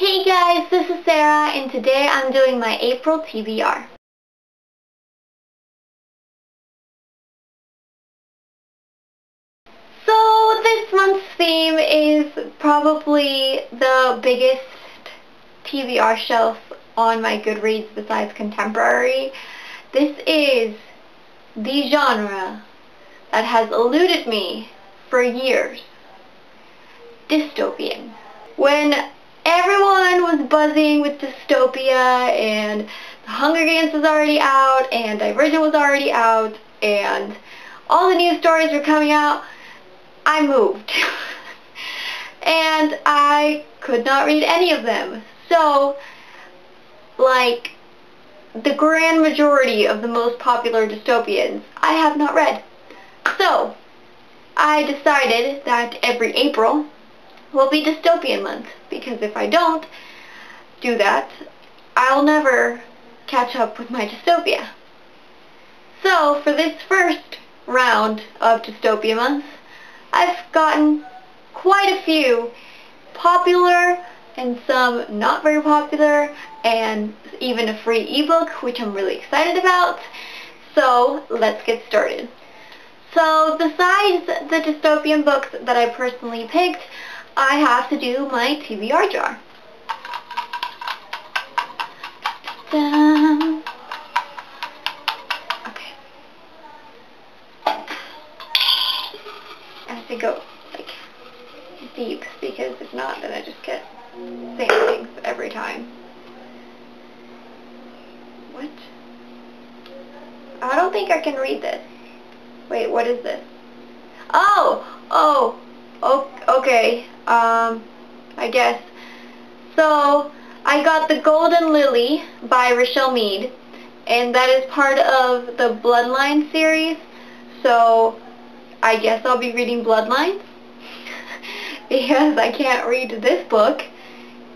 Hey guys, this is Sara and today I'm doing my April TBR. So this month's theme is probably the biggest TBR shelf on my Goodreads besides contemporary. This is the genre that has eluded me for years. Dystopian. When buzzing with dystopia and The Hunger Games was already out and Divergent was already out and all the news stories were coming out, I moved. and I could not read any of them. So, like, the grand majority of the most popular dystopians I have not read. So, I decided that every April will be dystopian month because if I don't do that, I'll never catch up with my dystopia. So for this first round of dystopia months, I've gotten quite a few popular and some not very popular and even a free ebook which I'm really excited about. So let's get started. So besides the dystopian books that I personally picked, I have to do my TBR jar. Okay. I have to go like deep because if not then I just get same things every time. What? I don't think I can read this. Wait, what is this? Oh! Oh! Okay, um, I guess. So, I got The Golden Lily by Richelle Mead, and that is part of the Bloodline series, so I guess I'll be reading Bloodlines, because I can't read this book,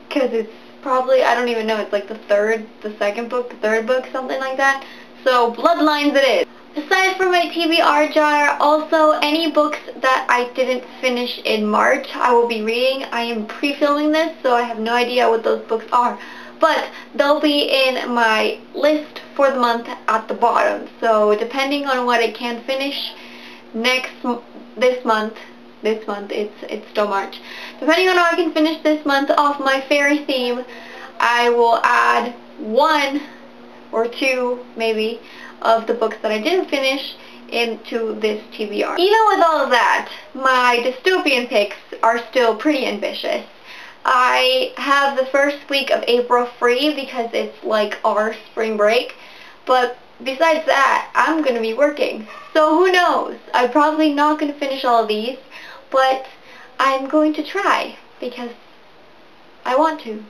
because it's probably, I don't even know, it's like the third, the second book, the third book, something like that. So, Bloodlines it is. Aside from my TBR jar, also any books that I didn't finish in March, I will be reading. I am pre-filming this, so I have no idea what those books are. But they'll be in my list for the month at the bottom. So depending on what I can finish next, this month, this month, it's, it's still March. Depending on how I can finish this month off my fairy theme, I will add one or two, maybe, of the books that I didn't finish into this TBR. Even with all of that, my dystopian picks are still pretty ambitious. I have the first week of April free because it's like our spring break, but besides that, I'm going to be working. So who knows? I'm probably not going to finish all of these, but I'm going to try because I want to.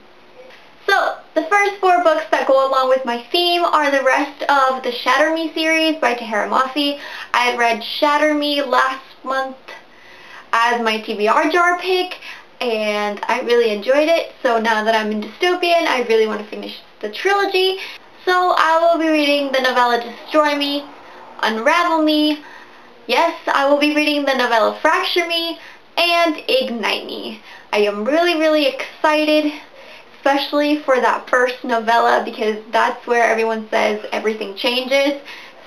The first four books that go along with my theme are the rest of the Shatter Me series by Tahereh Mafi. I read Shatter Me last month as my TBR jar pick, and I really enjoyed it. So now that I'm in Dystopian, I really want to finish the trilogy. So I will be reading the novella Destroy Me, Unravel Me, yes, I will be reading the novella Fracture Me, and Ignite Me. I am really, really excited especially for that first novella because that's where everyone says everything changes.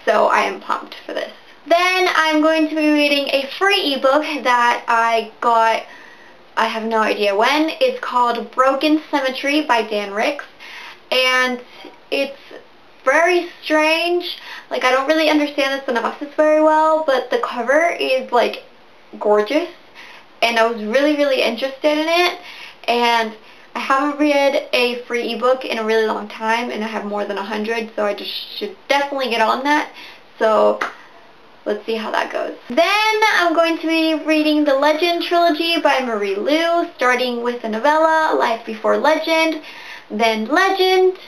So I am pumped for this. Then I'm going to be reading a free ebook that I got, I have no idea when. It's called Broken Symmetry by Dan Rix. And it's very strange. Like I don't really understand the synopsis very well, but the cover is like gorgeous. And I was really, really interested in it. And I haven't read a free ebook in a really long time and I have more than 100 so I just should definitely get on that. So let's see how that goes. Then I'm going to be reading the Legend trilogy by Marie Lu starting with the novella Life Before Legend, then Legend,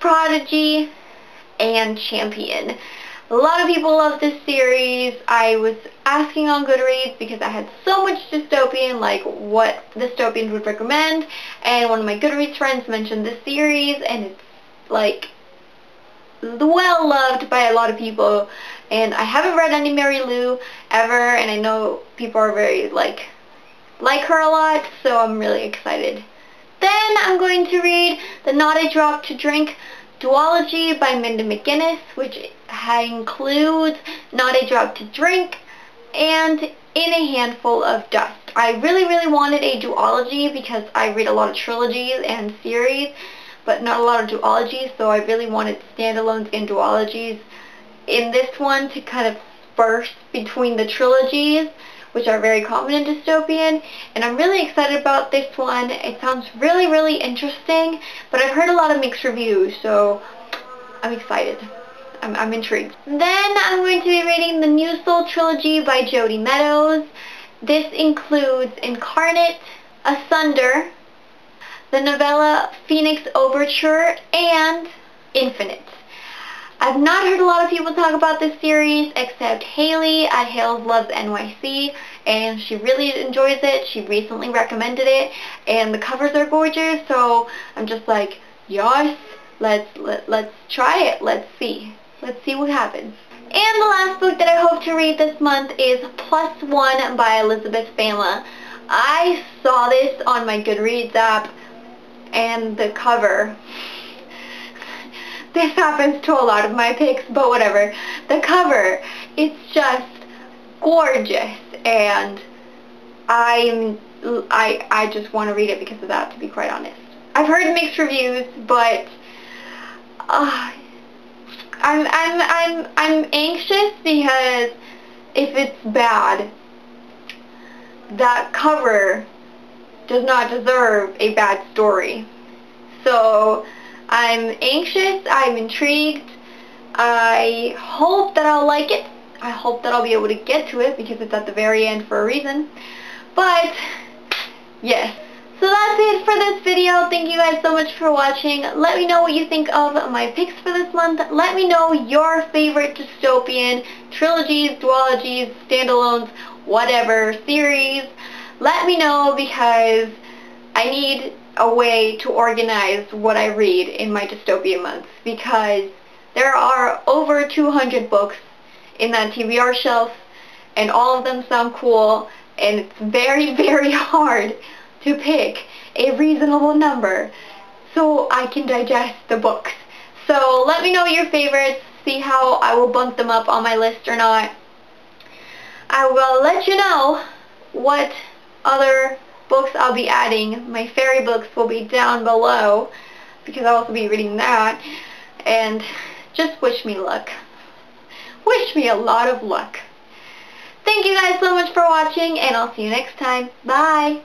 Prodigy, and Champion. A lot of people love this series. I was asking on Goodreads because I had so much dystopian, like what dystopians would recommend, and one of my Goodreads friends mentioned this series, and it's like well loved by a lot of people, and I haven't read any Marie Lu ever, and I know people are very like like her a lot, so I'm really excited Then I'm going to read The Not a Drop to Drink duology by Mindy McGinnis, which includes Not a Drop to Drink and In a Handful of Dust. I really, really wanted a duology because I read a lot of trilogies and series, but not a lot of duologies, so I really wanted standalones and duologies in this one to kind of burst between the trilogies which are very common in dystopian, and I'm really excited about this one. It sounds really, really interesting, but I've heard a lot of mixed reviews, so I'm excited. I'm, I'm intrigued. Then I'm going to be reading the Newsoul Trilogy by Jodi Meadows. This includes Incarnate, Asunder, the novella Phoenix Overture, and Infinite. I've not heard a lot of people talk about this series except Haley at Hales Loves NYC and she really enjoys it. She recently recommended it and the covers are gorgeous so I'm just like yes let's let, let's try it let's see let's see what happens. And the last book that I hope to read this month is Plus One by Elizabeth Fama. I saw this on my Goodreads app and the cover this happens to a lot of my picks, but whatever. The cover, it's just gorgeous, and I'm, I, I just want to read it because of that, to be quite honest. I've heard mixed reviews, but uh, I'm, I'm, I'm, I'm anxious because if it's bad, that cover does not deserve a bad story. So, I'm anxious, I'm intrigued, I hope that I'll like it. I hope that I'll be able to get to it because it's at the very end for a reason. But, yes. So that's it for this video. Thank you guys so much for watching. Let me know what you think of my picks for this month. Let me know your favorite dystopian trilogies, duologies, standalones, whatever series. Let me know because I need a way to organize what I read in my dystopia months because there are over 200 books in that TBR shelf and all of them sound cool and it's very, very hard to pick a reasonable number so I can digest the books. So let me know your favorites, see how I will bump them up on my list or not. I will let you know what other books I'll be adding. My fairy books will be down below because I'll also be reading that. And just wish me luck. Wish me a lot of luck. Thank you guys so much for watching and I'll see you next time. Bye!